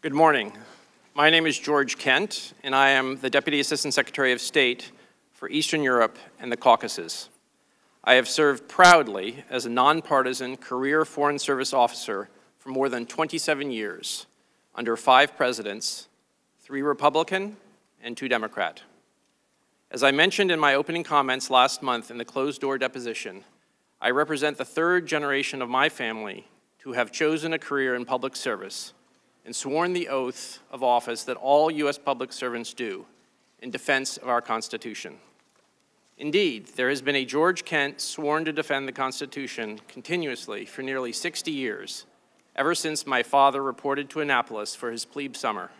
Good morning. My name is George Kent, and I am the Deputy Assistant Secretary of State for Eastern Europe and the Caucasus. I have served proudly as a nonpartisan career Foreign Service officer for more than 27 years under five presidents, three Republican and two Democrat. As I mentioned in my opening comments last month in the closed-door deposition, I represent the third generation of my family to have chosen a career in public service and sworn the oath of office that all U.S. public servants do in defense of our Constitution. Indeed, there has been a George Kent sworn to defend the Constitution continuously for nearly 60 years, ever since my father reported to Annapolis for his plebe summer.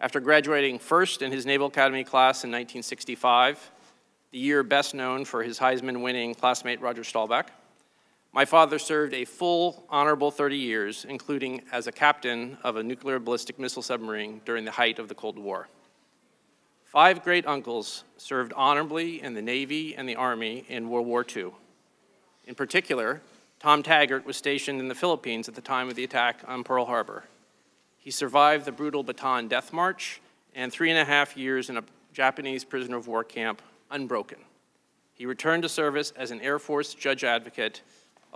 After graduating first in his Naval Academy class in 1965, the year best known for his Heisman-winning classmate Roger Staubach, my father served a full, honorable 30 years, including as a captain of a nuclear ballistic missile submarine during the height of the Cold War. Five great uncles served honorably in the Navy and the Army in World War II. In particular, Tom Taggart was stationed in the Philippines at the time of the attack on Pearl Harbor. He survived the brutal Bataan Death March and three and a half years in a Japanese prisoner of war camp unbroken. He returned to service as an Air Force judge advocate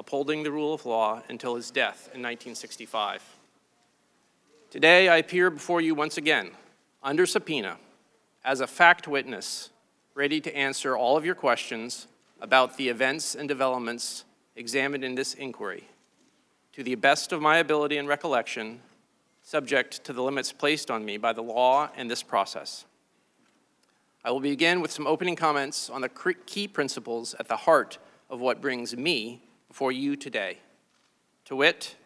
upholding the rule of law until his death in 1965. Today, I appear before you once again, under subpoena, as a fact witness, ready to answer all of your questions about the events and developments examined in this inquiry, to the best of my ability and recollection, subject to the limits placed on me by the law and this process. I will begin with some opening comments on the key principles at the heart of what brings me before you today. To wit,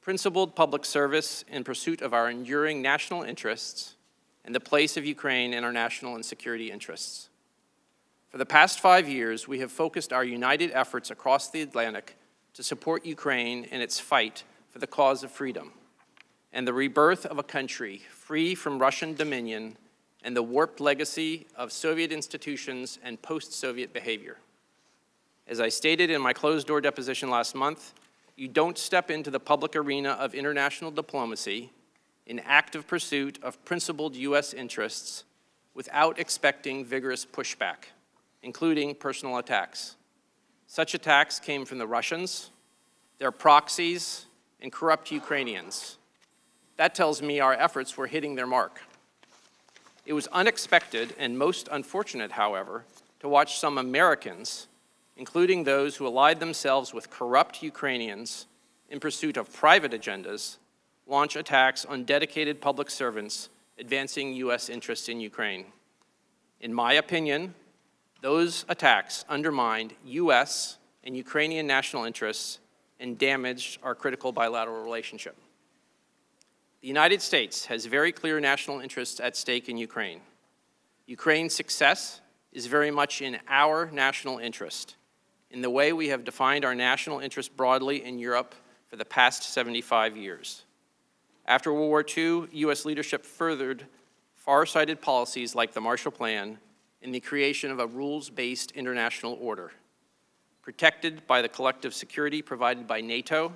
principled public service in pursuit of our enduring national interests and the place of Ukraine in our national and security interests. For the past five years, we have focused our united efforts across the Atlantic to support Ukraine in its fight for the cause of freedom and the rebirth of a country free from Russian dominion and the warped legacy of Soviet institutions and post-Soviet behavior. As I stated in my closed-door deposition last month, you don't step into the public arena of international diplomacy in active pursuit of principled U.S. interests without expecting vigorous pushback, including personal attacks. Such attacks came from the Russians, their proxies, and corrupt Ukrainians. That tells me our efforts were hitting their mark. It was unexpected and most unfortunate, however, to watch some Americans including those who allied themselves with corrupt Ukrainians in pursuit of private agendas, launch attacks on dedicated public servants advancing U.S. interests in Ukraine. In my opinion, those attacks undermined U.S. and Ukrainian national interests and damaged our critical bilateral relationship. The United States has very clear national interests at stake in Ukraine. Ukraine's success is very much in our national interest in the way we have defined our national interest broadly in Europe for the past 75 years. After World War II, U.S. leadership furthered far-sighted policies like the Marshall Plan in the creation of a rules-based international order. Protected by the collective security provided by NATO,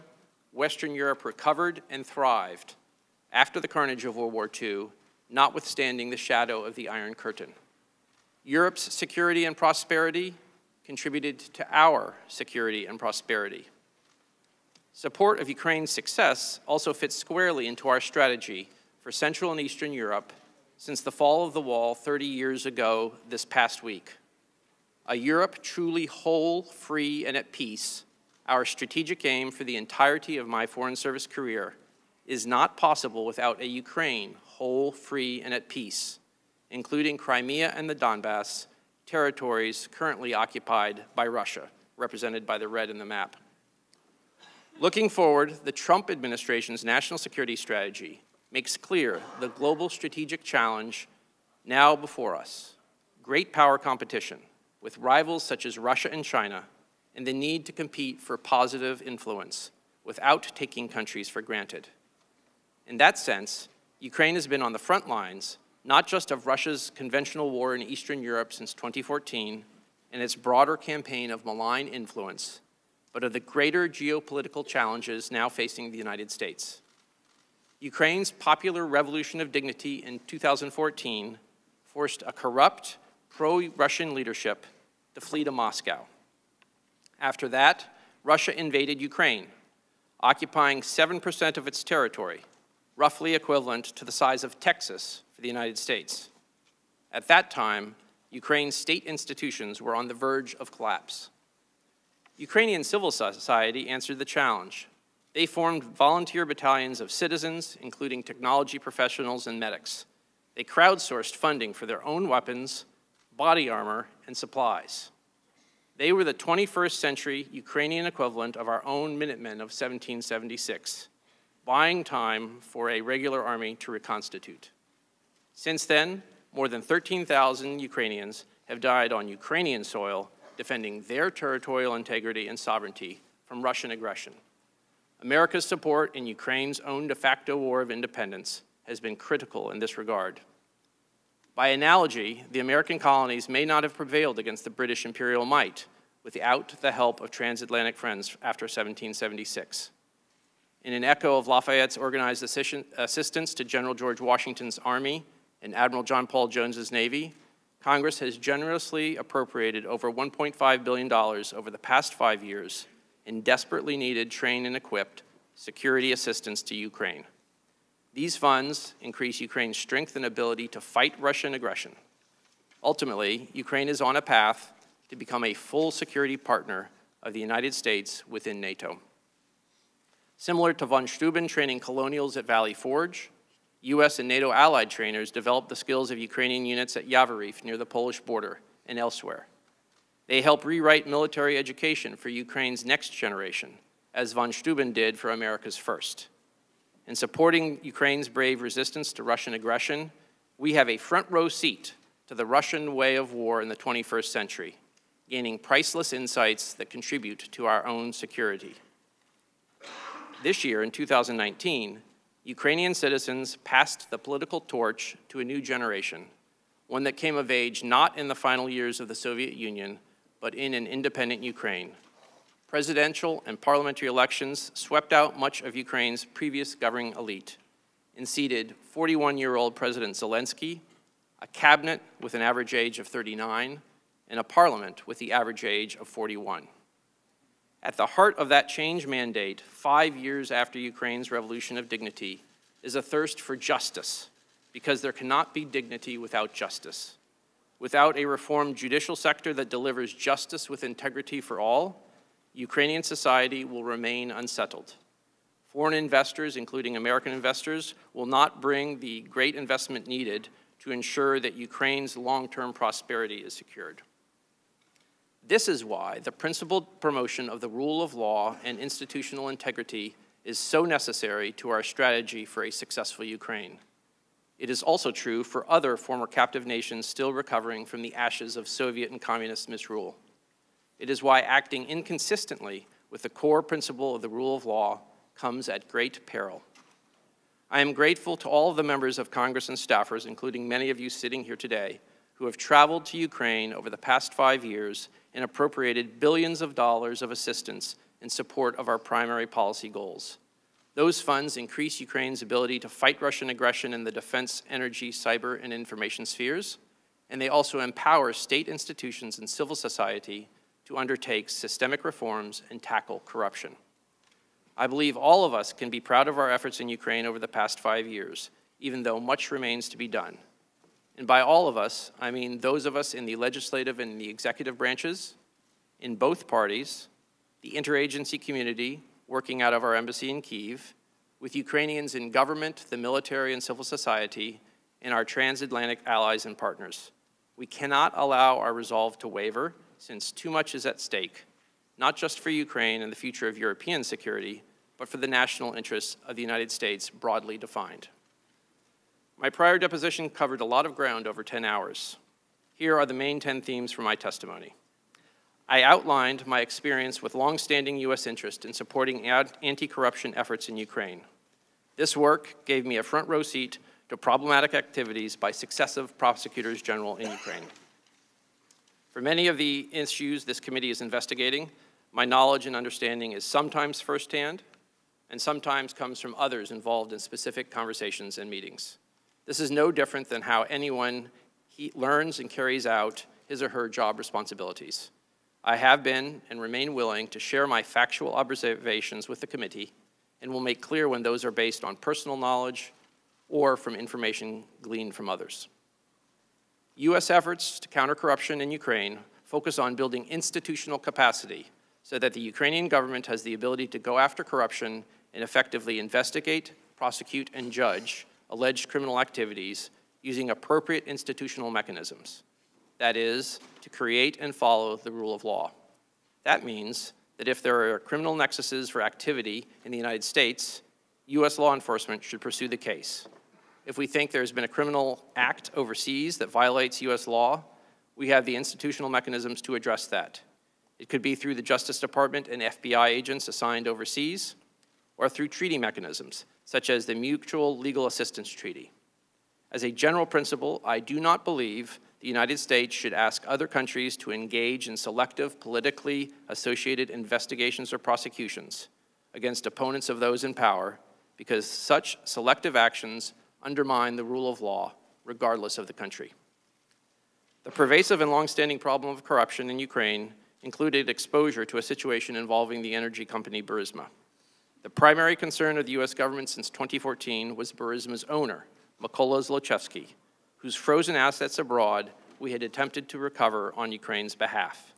Western Europe recovered and thrived after the carnage of World War II, notwithstanding the shadow of the Iron Curtain. Europe's security and prosperity contributed to our security and prosperity. Support of Ukraine's success also fits squarely into our strategy for Central and Eastern Europe since the fall of the wall 30 years ago this past week. A Europe truly whole, free, and at peace, our strategic aim for the entirety of my Foreign Service career, is not possible without a Ukraine whole, free, and at peace, including Crimea and the Donbass, territories currently occupied by Russia, represented by the red in the map. Looking forward, the Trump administration's national security strategy makes clear the global strategic challenge now before us. Great power competition with rivals such as Russia and China and the need to compete for positive influence without taking countries for granted. In that sense, Ukraine has been on the front lines not just of Russia's conventional war in Eastern Europe since 2014 and its broader campaign of malign influence, but of the greater geopolitical challenges now facing the United States. Ukraine's popular revolution of dignity in 2014 forced a corrupt, pro-Russian leadership to flee to Moscow. After that, Russia invaded Ukraine, occupying 7% of its territory, roughly equivalent to the size of Texas for the United States. At that time, Ukraine's state institutions were on the verge of collapse. Ukrainian civil society answered the challenge. They formed volunteer battalions of citizens, including technology professionals and medics. They crowdsourced funding for their own weapons, body armor, and supplies. They were the 21st century Ukrainian equivalent of our own Minutemen of 1776, buying time for a regular army to reconstitute. Since then, more than 13,000 Ukrainians have died on Ukrainian soil defending their territorial integrity and sovereignty from Russian aggression. America's support in Ukraine's own de facto war of independence has been critical in this regard. By analogy, the American colonies may not have prevailed against the British imperial might without the help of transatlantic friends after 1776. In an echo of Lafayette's organized assistance to General George Washington's Army and Admiral John Paul Jones's Navy, Congress has generously appropriated over $1.5 billion over the past five years in desperately needed trained and equipped security assistance to Ukraine. These funds increase Ukraine's strength and ability to fight Russian aggression. Ultimately, Ukraine is on a path to become a full security partner of the United States within NATO. Similar to von Steuben training colonials at Valley Forge, U.S. and NATO allied trainers developed the skills of Ukrainian units at Yavoriv near the Polish border and elsewhere. They help rewrite military education for Ukraine's next generation, as von Steuben did for America's first. In supporting Ukraine's brave resistance to Russian aggression, we have a front row seat to the Russian way of war in the 21st century, gaining priceless insights that contribute to our own security. This year, in 2019, Ukrainian citizens passed the political torch to a new generation, one that came of age not in the final years of the Soviet Union, but in an independent Ukraine presidential and parliamentary elections swept out much of Ukraine's previous governing elite and seated 41-year-old President Zelensky, a cabinet with an average age of 39, and a parliament with the average age of 41. At the heart of that change mandate, five years after Ukraine's revolution of dignity, is a thirst for justice, because there cannot be dignity without justice. Without a reformed judicial sector that delivers justice with integrity for all, Ukrainian society will remain unsettled. Foreign investors, including American investors, will not bring the great investment needed to ensure that Ukraine's long-term prosperity is secured. This is why the principled promotion of the rule of law and institutional integrity is so necessary to our strategy for a successful Ukraine. It is also true for other former captive nations still recovering from the ashes of Soviet and communist misrule. It is why acting inconsistently with the core principle of the rule of law comes at great peril. I am grateful to all of the members of Congress and staffers, including many of you sitting here today, who have traveled to Ukraine over the past five years and appropriated billions of dollars of assistance in support of our primary policy goals. Those funds increase Ukraine's ability to fight Russian aggression in the defense, energy, cyber, and information spheres, and they also empower state institutions and civil society to undertake systemic reforms and tackle corruption. I believe all of us can be proud of our efforts in Ukraine over the past five years, even though much remains to be done. And by all of us, I mean those of us in the legislative and the executive branches, in both parties, the interagency community working out of our embassy in Kiev, with Ukrainians in government, the military, and civil society, and our transatlantic allies and partners. We cannot allow our resolve to waver since too much is at stake, not just for Ukraine and the future of European security, but for the national interests of the United States broadly defined. My prior deposition covered a lot of ground over 10 hours. Here are the main 10 themes for my testimony. I outlined my experience with longstanding U.S. interest in supporting anti-corruption efforts in Ukraine. This work gave me a front row seat to problematic activities by successive prosecutors general in Ukraine. For many of the issues this committee is investigating, my knowledge and understanding is sometimes firsthand, and sometimes comes from others involved in specific conversations and meetings. This is no different than how anyone learns and carries out his or her job responsibilities. I have been and remain willing to share my factual observations with the committee and will make clear when those are based on personal knowledge or from information gleaned from others. U.S. efforts to counter corruption in Ukraine focus on building institutional capacity so that the Ukrainian government has the ability to go after corruption and effectively investigate, prosecute, and judge alleged criminal activities using appropriate institutional mechanisms. That is, to create and follow the rule of law. That means that if there are criminal nexuses for activity in the United States, U.S. law enforcement should pursue the case. If we think there's been a criminal act overseas that violates U.S. law, we have the institutional mechanisms to address that. It could be through the Justice Department and FBI agents assigned overseas, or through treaty mechanisms, such as the Mutual Legal Assistance Treaty. As a general principle, I do not believe the United States should ask other countries to engage in selective, politically associated investigations or prosecutions against opponents of those in power because such selective actions undermine the rule of law, regardless of the country. The pervasive and longstanding problem of corruption in Ukraine included exposure to a situation involving the energy company Burisma. The primary concern of the U.S. government since 2014 was Burisma's owner, Mykola Zlochevsky, whose frozen assets abroad we had attempted to recover on Ukraine's behalf.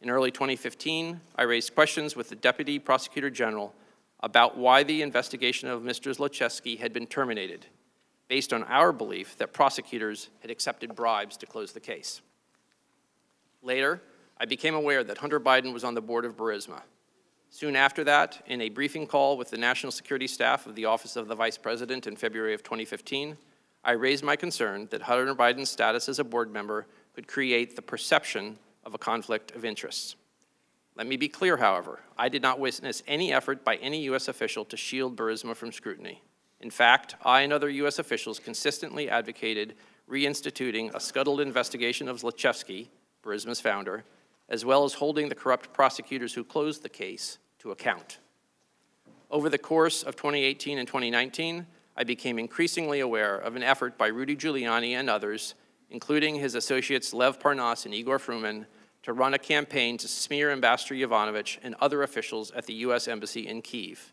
In early 2015, I raised questions with the Deputy Prosecutor General about why the investigation of Mr. Zlochevsky had been terminated, based on our belief that prosecutors had accepted bribes to close the case. Later, I became aware that Hunter Biden was on the board of Burisma. Soon after that, in a briefing call with the national security staff of the Office of the Vice President in February of 2015, I raised my concern that Hunter Biden's status as a board member could create the perception of a conflict of interests. Let me be clear, however, I did not witness any effort by any U.S. official to shield Burisma from scrutiny. In fact, I and other U.S. officials consistently advocated reinstituting a scuttled investigation of Zlochevsky, Burisma's founder, as well as holding the corrupt prosecutors who closed the case to account. Over the course of 2018 and 2019, I became increasingly aware of an effort by Rudy Giuliani and others, including his associates Lev Parnas and Igor Fruman, to run a campaign to smear Ambassador Yovanovitch and other officials at the U.S. Embassy in Kiev.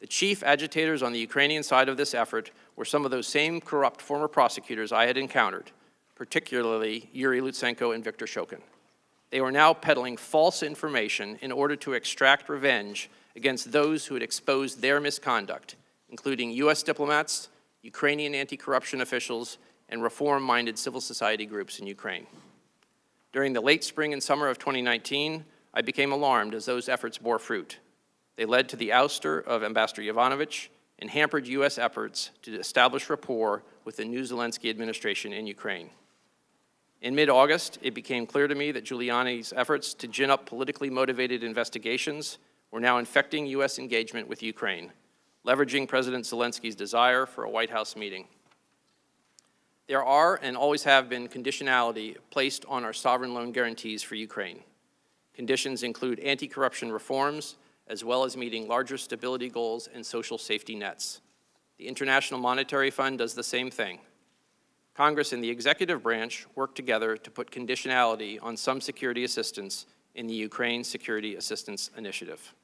The chief agitators on the Ukrainian side of this effort were some of those same corrupt former prosecutors I had encountered, particularly Yuri Lutsenko and Viktor Shokin. They were now peddling false information in order to extract revenge against those who had exposed their misconduct including U.S. diplomats, Ukrainian anti-corruption officials, and reform-minded civil society groups in Ukraine. During the late spring and summer of 2019, I became alarmed as those efforts bore fruit. They led to the ouster of Ambassador Yovanovitch and hampered U.S. efforts to establish rapport with the new Zelensky administration in Ukraine. In mid-August, it became clear to me that Giuliani's efforts to gin up politically motivated investigations were now infecting U.S. engagement with Ukraine leveraging President Zelensky's desire for a White House meeting. There are and always have been conditionality placed on our sovereign loan guarantees for Ukraine. Conditions include anti-corruption reforms, as well as meeting larger stability goals and social safety nets. The International Monetary Fund does the same thing. Congress and the executive branch work together to put conditionality on some security assistance in the Ukraine Security Assistance Initiative.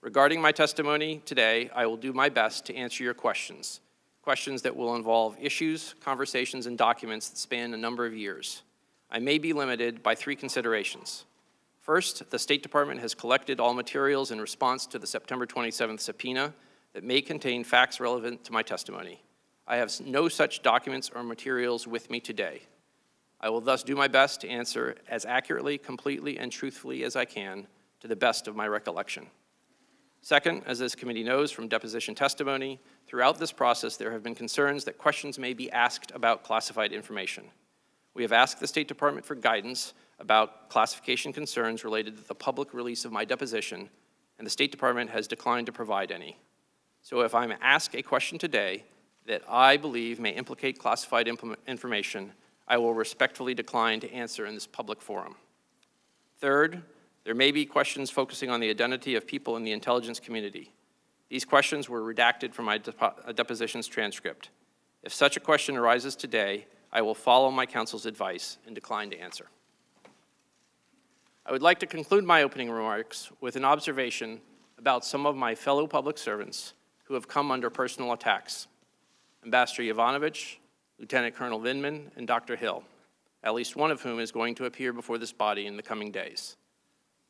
Regarding my testimony today, I will do my best to answer your questions, questions that will involve issues, conversations, and documents that span a number of years. I may be limited by three considerations. First, the State Department has collected all materials in response to the September 27th subpoena that may contain facts relevant to my testimony. I have no such documents or materials with me today. I will thus do my best to answer as accurately, completely, and truthfully as I can to the best of my recollection. Second, as this committee knows from deposition testimony, throughout this process there have been concerns that questions may be asked about classified information. We have asked the State Department for guidance about classification concerns related to the public release of my deposition, and the State Department has declined to provide any. So if I'm asked a question today that I believe may implicate classified information, I will respectfully decline to answer in this public forum. Third, there may be questions focusing on the identity of people in the intelligence community. These questions were redacted from my uh, deposition's transcript. If such a question arises today, I will follow my counsel's advice and decline to answer. I would like to conclude my opening remarks with an observation about some of my fellow public servants who have come under personal attacks. Ambassador Yovanovitch, Lieutenant Colonel Vindman, and Dr. Hill, at least one of whom is going to appear before this body in the coming days.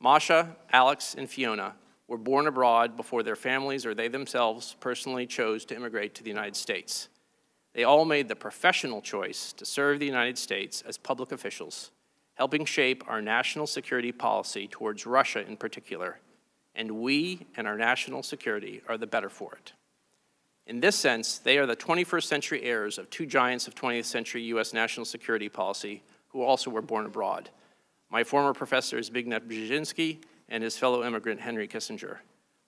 Masha, Alex, and Fiona were born abroad before their families or they themselves personally chose to immigrate to the United States. They all made the professional choice to serve the United States as public officials, helping shape our national security policy towards Russia in particular, and we and our national security are the better for it. In this sense, they are the 21st century heirs of two giants of 20th century U.S. national security policy who also were born abroad. My former professor is Zbigniew Brzezinski and his fellow immigrant Henry Kissinger.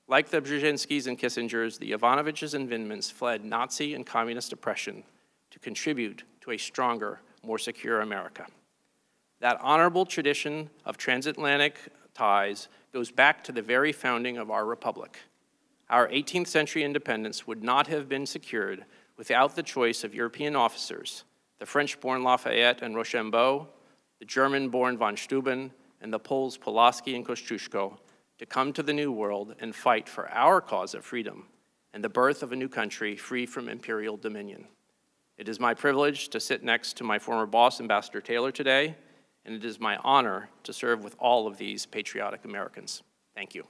Like the Brzezinskis and Kissingers, the Yovanovitches and Vindmans fled Nazi and communist oppression to contribute to a stronger, more secure America. That honorable tradition of transatlantic ties goes back to the very founding of our republic. Our 18th century independence would not have been secured without the choice of European officers, the French born Lafayette and Rochambeau, the German born von Steuben, and the Poles Pulaski and Kosciuszko to come to the New World and fight for our cause of freedom and the birth of a new country free from imperial dominion. It is my privilege to sit next to my former boss, Ambassador Taylor, today, and it is my honor to serve with all of these patriotic Americans. Thank you.